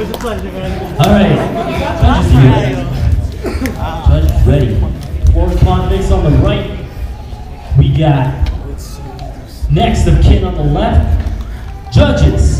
All right, judges All right. Judges ready. Floor Convicts on the right. We got next of kin on the left. Judges.